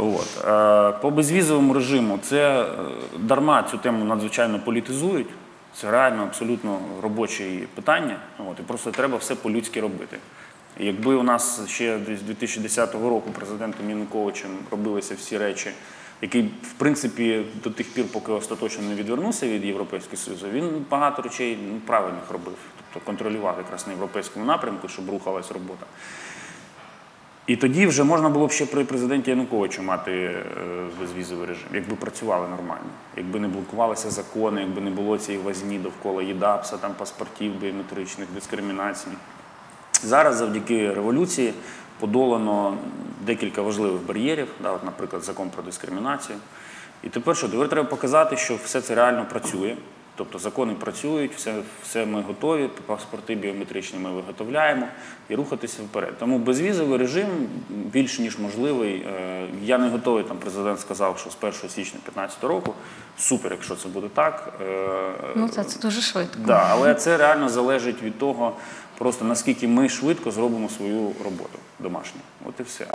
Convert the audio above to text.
Е, По безвізовому режиму це е, дарма цю тему надзвичайно політизують. Це реально абсолютно робоче питання. От, і просто треба все по-людськи робити. Якби у нас ще з 2010 року президентом Януковичем робилися всі речі, який, в принципі, до тих пір, поки остаточно не відвернувся від Європейського Союзу, він багато речей правильних робив. Тобто контролював якраз на європейському напрямку, щоб рухалась робота. І тоді вже можна було б ще при президенті Януковичу мати е, безвізовий режим, якби працювали нормально, якби не блокувалися закони, якби не було цієї возні довкола ЄДАПСа, там паспортів біометричних, дискримінацій. Зараз завдяки революції подолано декілька важливих бар'єрів, да, наприклад, закон про дискримінацію. І тепер що? Тепер треба показати, що все це реально працює. Тобто закони працюють, все, все ми готові, паспорти біометричні ми виготовляємо і рухатися вперед. Тому безвізовий режим більш ніж можливий. Е, Я не готовий, там президент сказав, що з 1 січня 2015 року супер, якщо це буде так. Е, Ну, це, це дуже швидко. Да, але це реально залежить від того, просто наскільки ми швидко зробимо свою роботу домашню. От і все.